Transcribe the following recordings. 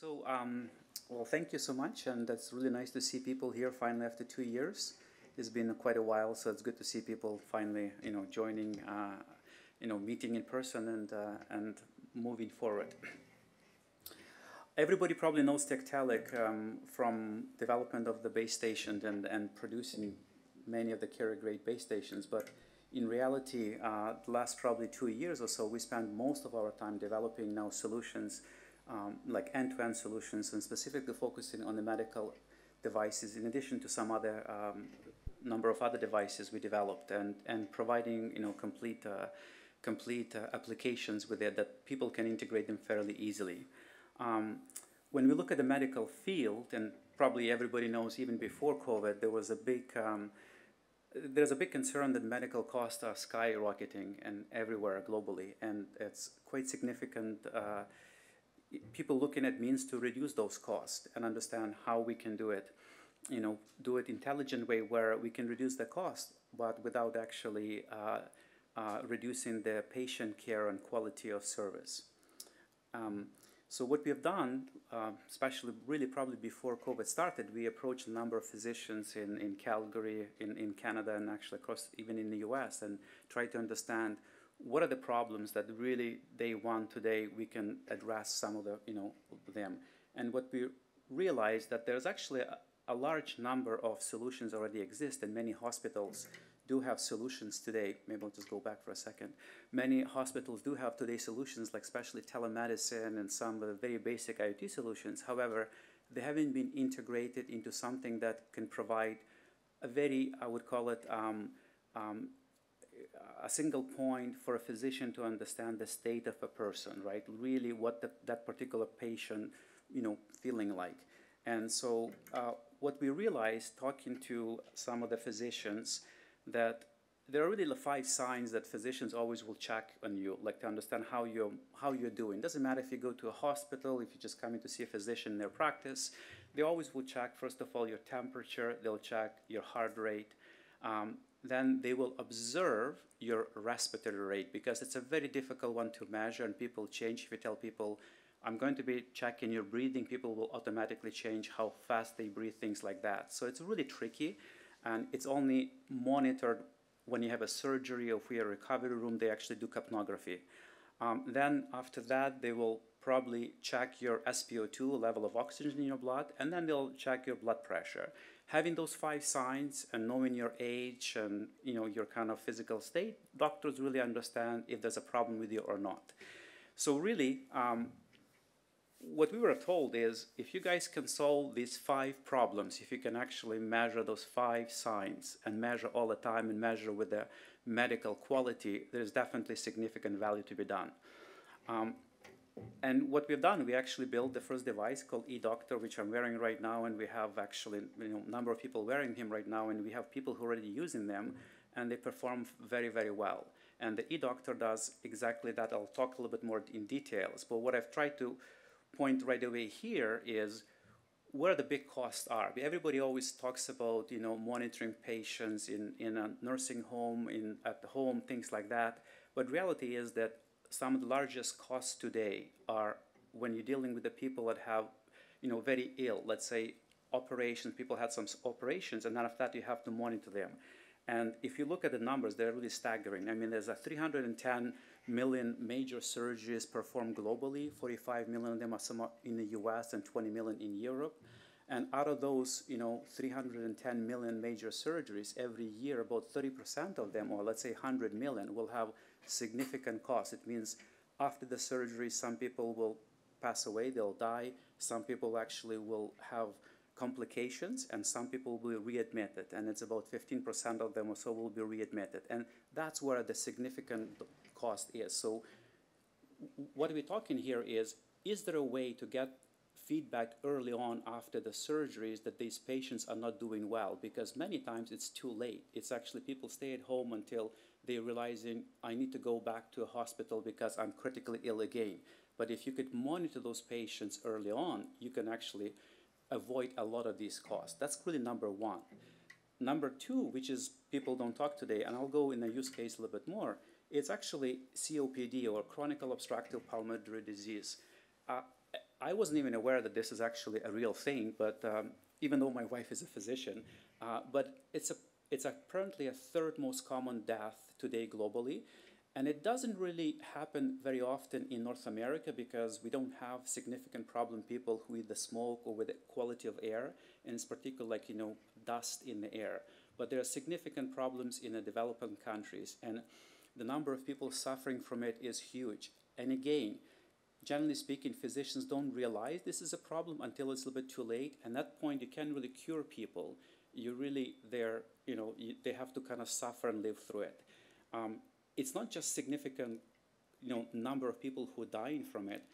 So, um, well, thank you so much, and that's really nice to see people here finally after two years. It's been quite a while, so it's good to see people finally, you know, joining, uh, you know, meeting in person and uh, and moving forward. Everybody probably knows TEKTELIC um, from development of the base station and, and producing many of the carrier-grade base stations, but in reality, uh, the last probably two years or so, we spent most of our time developing now solutions um, like end-to-end solutions and specifically focusing on the medical devices in addition to some other um, number of other devices we developed and, and providing you know complete uh, complete uh, applications with it that people can integrate them fairly easily. Um, when we look at the medical field, and probably everybody knows even before COVID, there was a big um, there's a big concern that medical costs are skyrocketing and everywhere globally, and it's quite significant. Uh, people looking at means to reduce those costs and understand how we can do it you know do it intelligent way where we can reduce the cost but without actually uh, uh, reducing the patient care and quality of service. Um, so what we have done uh, especially really probably before covid started we approached a number of physicians in, in calgary in, in canada and actually across even in the us and tried to understand what are the problems that really they want today we can address some of the you know them. And what we realized that there's actually a, a large number of solutions already exist and many hospitals do have solutions today. Maybe i'll just go back for a second. Many hospitals do have today solutions like especially telemedicine and some of the very basic iot solutions. However they haven't been integrated into something that can provide a very i would call it um, um, a single point for a physician to understand the state of a person, right? Really, what the, that particular patient, you know, feeling like. And so, uh, what we realized talking to some of the physicians that there are really the five signs that physicians always will check on you, like to understand how you're how you're doing. Doesn't matter if you go to a hospital, if you're just coming to see a physician in their practice, they always will check first of all your temperature. They'll check your heart rate. Um, then they will observe your respiratory rate because it's a very difficult one to measure and people change. If you tell people i'm going to be checking your breathing people will automatically change how fast they breathe things like that. So it's really tricky and it's only monitored when you have a surgery or if you're a recovery room they actually do capnography. Um, then after that they will probably check your SpO2 level of oxygen in your blood and then they'll check your blood pressure having those five signs and knowing your age and you know your kind of physical state, doctors really understand if there's a problem with you or not. So really, um, what we were told is if you guys can solve these five problems, if you can actually measure those five signs and measure all the time and measure with the medical quality, there's definitely significant value to be done. Um, and what we've done, we actually built the first device called eDoctor, which I'm wearing right now, and we have actually you know number of people wearing him right now, and we have people who are already using them, and they perform very very well. And the eDoctor does exactly that. I'll talk a little bit more in details, but what I've tried to point right away here is where the big costs are. Everybody always talks about you know monitoring patients in in a nursing home, in at home, things like that. But reality is that some of the largest costs today are when you're dealing with the people that have, you know, very ill. Let's say operations, people had some operations, and none of that you have to monitor them. And if you look at the numbers, they're really staggering. I mean, there's a 310 million major surgeries performed globally. 45 million of them are in the U.S. and 20 million in Europe. And out of those, you know, 310 million major surgeries every year, about 30% of them, or let's say 100 million, will have significant cost. It means after the surgery, some people will pass away, they'll die. Some people actually will have complications, and some people will be readmitted. And it's about 15% of them or so will be readmitted. And that's where the significant cost is. So what we're talking here is, is there a way to get feedback early on after the surgeries that these patients are not doing well because many times it's too late. It's actually people stay at home until they're realizing I need to go back to a hospital because I'm critically ill again. But if you could monitor those patients early on, you can actually avoid a lot of these costs. That's really number one. Number two, which is people don't talk today, and I'll go in a use case a little bit more, it's actually COPD or chronic obstructive pulmonary disease. Uh, I wasn't even aware that this is actually a real thing, but um, even though my wife is a physician, uh, but it's a it's apparently a third most common death today globally. And it doesn't really happen very often in North America because we don't have significant problem people with the smoke or with the quality of air, and it's particularly like, you know, dust in the air. But there are significant problems in the developing countries, and the number of people suffering from it is huge. And again, generally speaking, physicians don't realize this is a problem until it's a little bit too late. And at that point, you can't really cure people. You really, they're, you know, they have to kind of suffer and live through it. Um, it's not just significant, you know, number of people who are dying from it.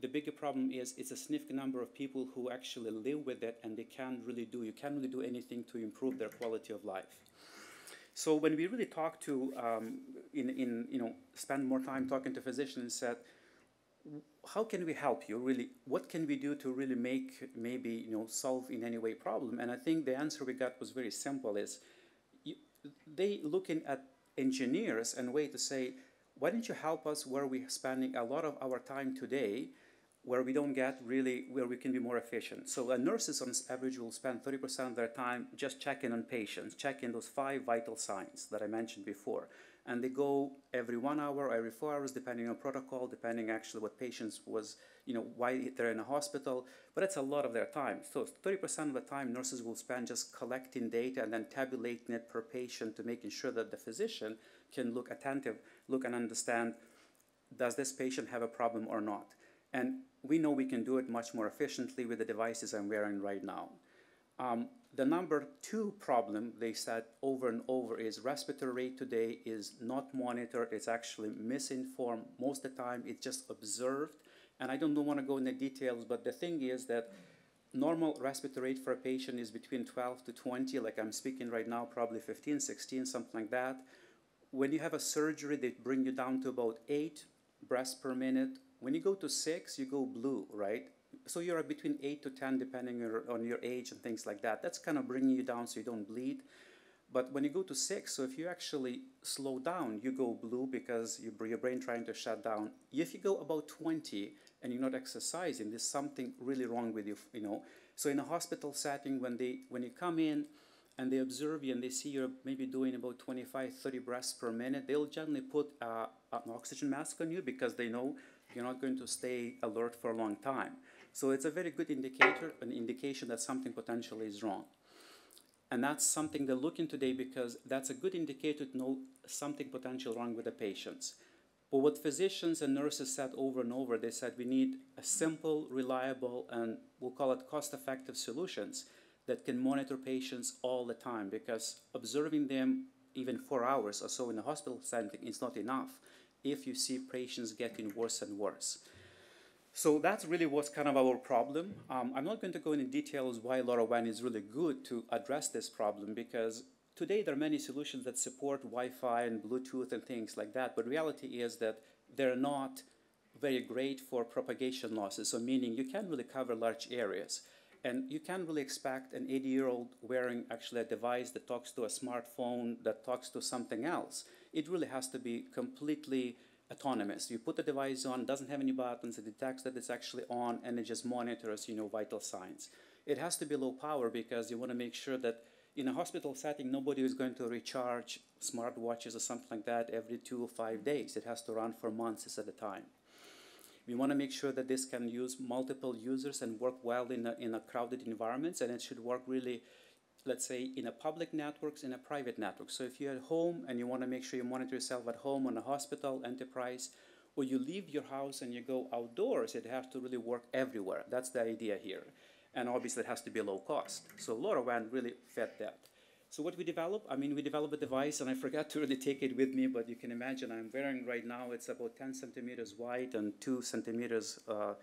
The bigger problem is it's a significant number of people who actually live with it and they can't really do, you can't really do anything to improve their quality of life. So when we really talk to, um, in, in, you know, spend more time talking to physicians and said, how can we help you really what can we do to really make maybe you know solve in any way problem and i think the answer we got was very simple is they looking at engineers and way to say, why don't you help us where we're spending a lot of our time today where we don't get really, where we can be more efficient. So a nurses on average will spend 30% of their time just checking on patients, checking those five vital signs that I mentioned before and they go every one hour, every four hours, depending on protocol, depending actually what patients was, you know, why they're in a hospital. But it's a lot of their time. So 30% of the time, nurses will spend just collecting data and then tabulating it per patient to making sure that the physician can look attentive, look and understand, does this patient have a problem or not? And we know we can do it much more efficiently with the devices I'm wearing right now. Um, the number two problem they said over and over is respiratory rate today is not monitored. It's actually misinformed. Most of the time, it's just observed. And I don't want to go into details, but the thing is that normal respiratory rate for a patient is between 12 to 20, like I'm speaking right now, probably 15, 16, something like that. When you have a surgery, they bring you down to about eight breaths per minute. When you go to six, you go blue, right? So you're between 8 to 10 depending on your age and things like that. That's kind of bringing you down so you don't bleed. But when you go to 6, so if you actually slow down, you go blue because you, your brain trying to shut down. If you go about 20 and you're not exercising, there's something really wrong with you, you know. So in a hospital setting, when, they, when you come in and they observe you and they see you're maybe doing about 25, 30 breaths per minute, they'll generally put uh, an oxygen mask on you because they know you're not going to stay alert for a long time. So it's a very good indicator, an indication that something potentially is wrong. And that's something they're looking today because that's a good indicator to know something potential wrong with the patients. But what physicians and nurses said over and over, they said we need a simple, reliable, and we'll call it cost-effective solutions that can monitor patients all the time because observing them even four hours or so in a hospital setting is not enough if you see patients getting worse and worse. So that's really what's kind of our problem. Um, I'm not going to go into details why LoRaWAN is really good to address this problem because today there are many solutions that support Wi-Fi and Bluetooth and things like that, but reality is that they're not very great for propagation losses, so meaning you can't really cover large areas. And you can't really expect an 80-year-old wearing actually a device that talks to a smartphone, that talks to something else. It really has to be completely autonomous. You put the device on, doesn't have any buttons, it detects that it's actually on, and it just monitors, you know, vital signs. It has to be low power because you want to make sure that in a hospital setting, nobody is going to recharge smartwatches or something like that every two or five days. It has to run for months at a time. We want to make sure that this can use multiple users and work well in a, in a crowded environments, and it should work really let's say, in a public networks, in a private network. So if you're at home and you want to make sure you monitor yourself at home on a hospital, enterprise, or you leave your house and you go outdoors, it has to really work everywhere. That's the idea here. And obviously it has to be low cost. So LoRaWAN really fed that. So what we develop, I mean, we develop a device, and I forgot to really take it with me, but you can imagine I'm wearing right now, it's about 10 centimeters wide and 2 centimeters uh,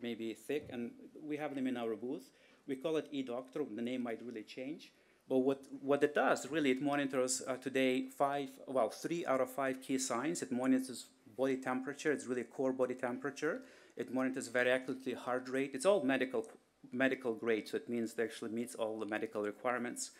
maybe thick, and we have them in our booth. We call it eDoctor. The name might really change. But what, what it does, really, it monitors uh, today five, well, three out of five key signs. It monitors body temperature. It's really core body temperature. It monitors very accurately heart rate. It's all medical, medical grade, so it means it actually meets all the medical requirements.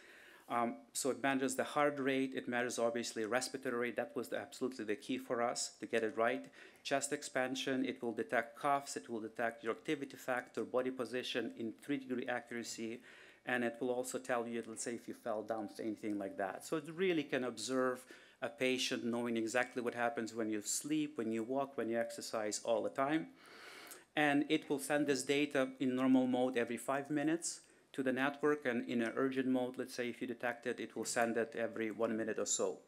Um, so it measures the heart rate, it measures obviously respiratory rate. That was the, absolutely the key for us to get it right. Chest expansion, it will detect coughs, it will detect your activity factor, body position in three degree accuracy, and it will also tell you, let's say, if you fell down, anything like that. So it really can observe a patient knowing exactly what happens when you sleep, when you walk, when you exercise all the time. And it will send this data in normal mode every five minutes to the network, and in an urgent mode, let's say if you detect it, it will send it every one minute or so.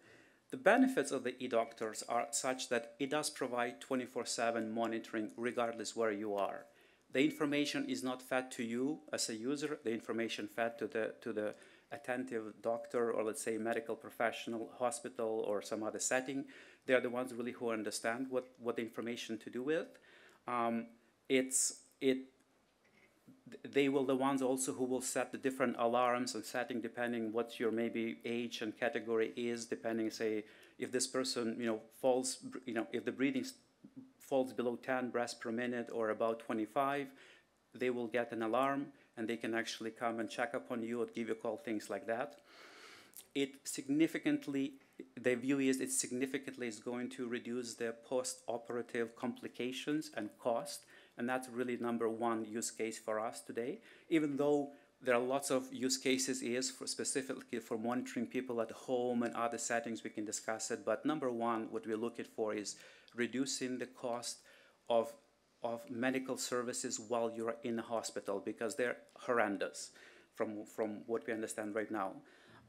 The benefits of the eDoctors are such that it does provide 24-7 monitoring regardless where you are. The information is not fed to you as a user, the information fed to the, to the attentive doctor or let's say medical professional, hospital or some other setting. They are the ones really who understand what, what the information to do with. Um, it's, it they will the ones also who will set the different alarms and setting depending what your maybe age and category is depending say if this person you know falls you know if the breathing falls below 10 breaths per minute or about 25 they will get an alarm and they can actually come and check up on you or give you a call things like that. It significantly the view is it significantly is going to reduce the post-operative complications and cost and that's really number one use case for us today, even though there are lots of use cases is for specifically for monitoring people at home and other settings we can discuss it. But number one what we're looking for is reducing the cost of of medical services while you're in a hospital because they're horrendous from from what we understand right now.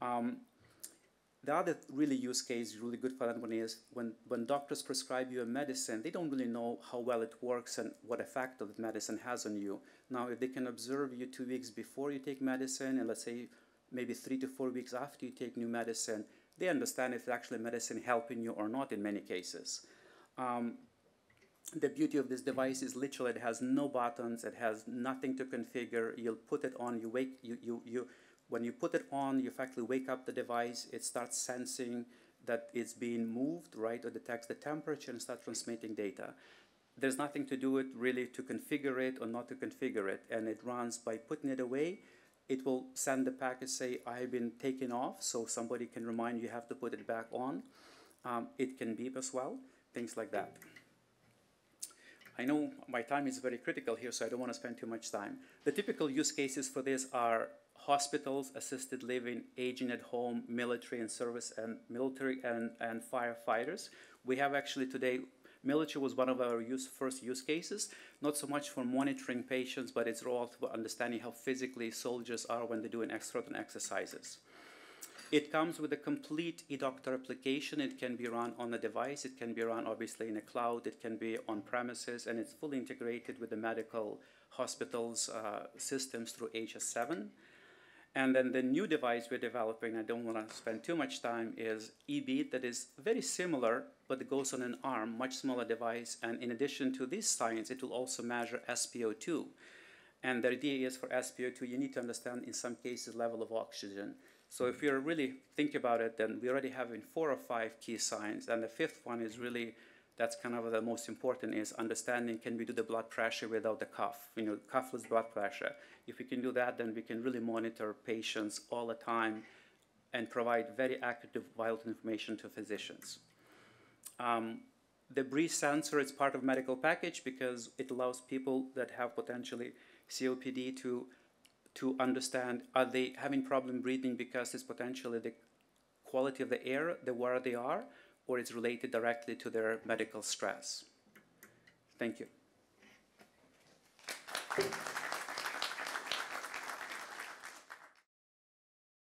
Um, the other really use case, really good for that one is when, when doctors prescribe you a medicine, they don't really know how well it works and what effect of the medicine has on you. Now, if they can observe you two weeks before you take medicine and let's say maybe three to four weeks after you take new medicine, they understand if actually medicine helping you or not in many cases. Um, the beauty of this device is literally it has no buttons, it has nothing to configure. You'll put it on, you wake, you, you, you when you put it on, you effectively wake up the device, it starts sensing that it's being moved, right, or detects the temperature and starts transmitting data. There's nothing to do it really to configure it or not to configure it, and it runs by putting it away. It will send the packet say, I've been taken off, so somebody can remind you, have to put it back on. Um, it can beep as well, things like that. I know my time is very critical here, so I don't want to spend too much time. The typical use cases for this are hospitals, assisted living, aging at home, military and service and military and, and firefighters. We have actually today, military was one of our use, first use cases, not so much for monitoring patients, but it's all for understanding how physically soldiers are when they're doing extraordinary exercises. It comes with a complete eDoctor application. It can be run on a device. It can be run obviously in a cloud. It can be on premises, and it's fully integrated with the medical hospitals uh, systems through HL7. And then the new device we're developing, I don't want to spend too much time, is eBeat that is very similar, but it goes on an arm, much smaller device. And in addition to this science, it will also measure SpO2. And the idea is for SpO2, you need to understand in some cases level of oxygen. So if you really think about it, then we already have in four or five key signs. And the fifth one is really that's kind of the most important is understanding can we do the blood pressure without the cuff, you know, cuffless blood pressure. If we can do that, then we can really monitor patients all the time and provide very accurate vital information to physicians. Um, the breathe sensor is part of medical package because it allows people that have potentially COPD to to understand are they having problem breathing because it's potentially the quality of the air, the where they are, or is related directly to their medical stress. Thank you.